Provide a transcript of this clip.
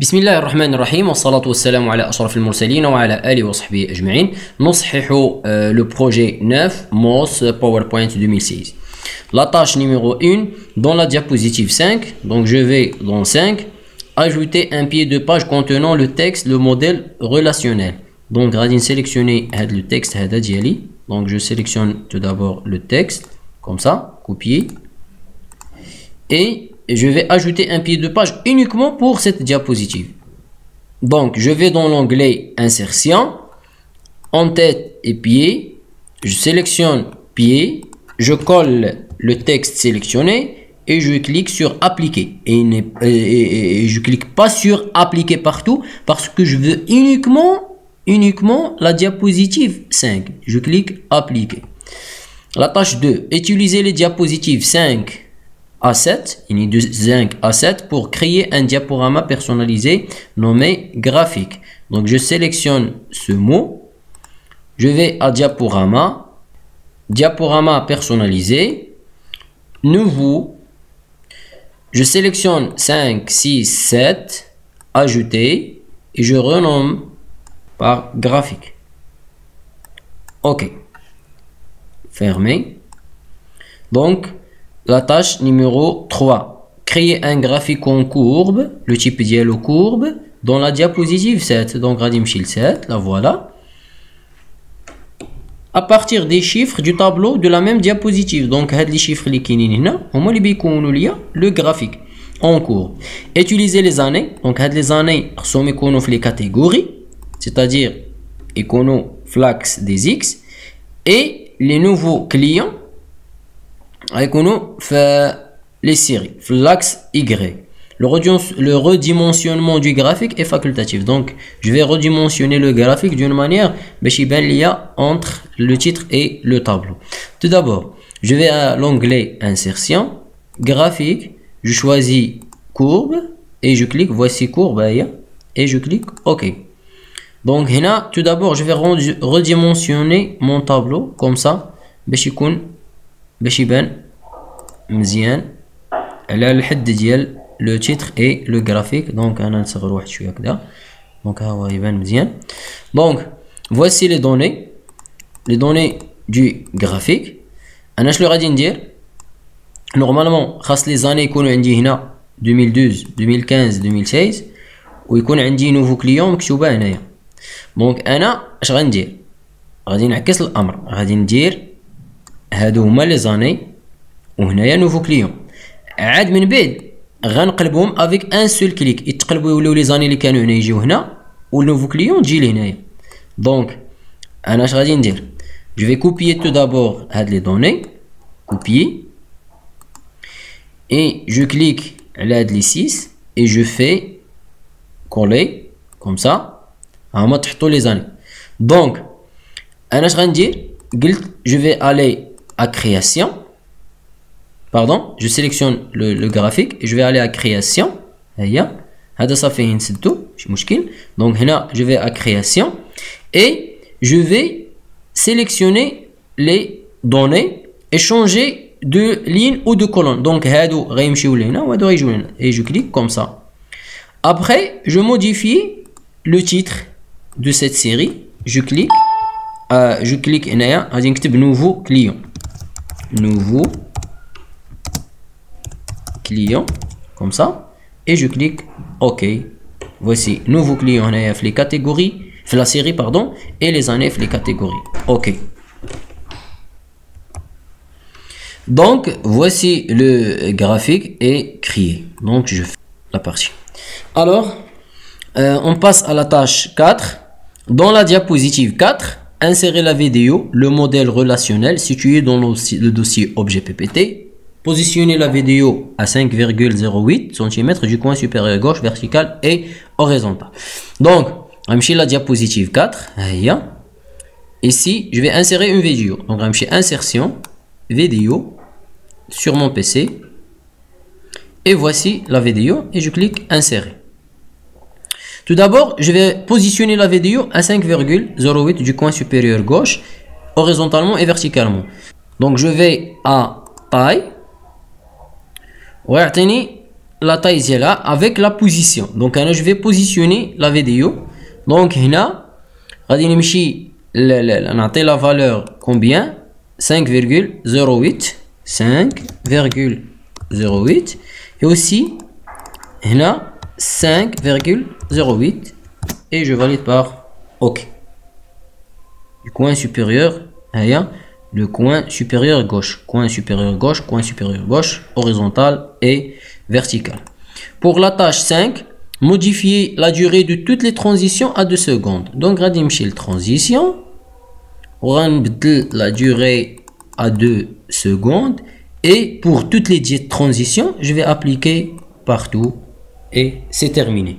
بسم الله الرحمن الرحيم والصلاة والسلام على أشرف المرسلين وعلى آله وصحبه أجمعين نصحح le projet 9 MOS PowerPoint 2016 La tâche numéro 1 dans la diapositive 5 donc je vais dans 5 ajouter un pied de page contenant le texte le modèle relationnel donc غادي sélectionner le texte هذا ديالي donc je sélectionne tout d'abord le texte comme ça copier et je vais ajouter un pied de page uniquement pour cette diapositive. Donc, je vais dans l'onglet Insertion, en tête et pied, je sélectionne pied, je colle le texte sélectionné et je clique sur appliquer. Et, et, et, je clique pas sur appliquer partout parce que je veux uniquement, uniquement la diapositive 5. Je clique appliquer. La tâche 2, utiliser les diapositives 5 a7, il de 5 A7 pour créer un diaporama personnalisé nommé graphique. Donc je sélectionne ce mot, je vais à diaporama, diaporama personnalisé, nouveau, je sélectionne 5, 6, 7, ajouter et je renomme par graphique. OK. Fermé. Donc, la tâche numéro 3. Créer un graphique en courbe, le type dialogue courbe, dans la diapositive 7. Donc, Radim 7, la voilà. À partir des chiffres du tableau de la même diapositive. Donc, les chiffres les le graphique en courbe. Utiliser les années. Donc, les années sont les catégories, c'est-à-dire flax des X. Et les nouveaux clients les séries. L'axe Y. Le, redimensionnement du graphique est facultatif. Donc je vais redimensionner le graphique d'une manière il y a entre le titre et le tableau. Tout d'abord je vais à l'onglet insertion graphique je choisis courbe et je clique voici courbe et je clique ok. Donc tout d'abord je vais redimensionner mon tableau comme ça باش يبان مزيان على الحد ديال لو تيتر اي لو غرافيك. دونك أنا نصغر واحد شوية هكذا. دونك ها هو يبان مزيان. دونك فويسي لي دوني لي دوني دو غرافيك أنا شنو غادي ندير؟ نورمالمون خاص لي زاني يكونوا عندي هنا 2012 2015 2016 ويكون عندي نوفو كليون مكتوبة هنايا. دونك أنا اش غندير؟ غادي نعكس الامر. غادي ندير هادو هما لي زاني وهنايا نوفو كليون. عاد من بعد غنقلبهم افيك ان سول كليك. يتقلبوا يوليو لي زاني اللي كانوا هنا يجيو هنا والنوفو كليون تجي لهنايا دونك أنا اش غادي ندير؟ جو في كوبيي تو دابور هاد لي دوني كوبيي اي جو كليك على هاد لي 6 اي جو في كولي كوم سا هما تحطوا لي زاني. دونك أنا اش غندير؟ قلت جو في الي à création. Pardon, je sélectionne le, le, graphique et je vais aller à création. هذا صافي نسدو مش مشكل donc هنا je vais à création et je vais sélectionner les données et changer de ligne ou de colonne donc هادو غيمشيو لهنا وهادو غيجيو لهنا et je clique comme ça après je modifie le titre de cette série je clique euh, je clique هنايا غادي نكتب nouveau client nouveau client comme ça et je clique OK voici nouveau client les catégories la série pardon et les années les catégories. OK. Donc voici le graphique est créé. Donc je fais la partie. Alors euh, on passe à la tâche 4 dans la diapositive 4 Insérer la vidéo, le modèle relationnel situé dans le dossier objet PPT. Positionner la vidéo à 5,08 cm du coin supérieur gauche, vertical et horizontal. Donc, on la diapositive 4. Ici, je vais insérer une vidéo. Donc, on insertion, vidéo sur mon PC. Et voici la vidéo et je clique insérer. Tout d'abord, je vais positionner la vidéo à 5,08 du coin supérieur gauche, horizontalement et verticalement. Donc je vais à taille, la taille là avec la position. Donc hein, je vais positionner la vidéo. Donc là, on la valeur combien? 5,08 5,08 et aussi là 5,08 et je valide par OK. Du coin supérieur, le coin supérieur gauche, coin supérieur gauche, coin supérieur gauche, horizontal et vertical. Pour la tâche 5, modifier la durée de toutes les transitions à 2 secondes. Donc, radim la transition, on la durée à 2 secondes et pour toutes les transitions, je vais appliquer partout et c'est terminé.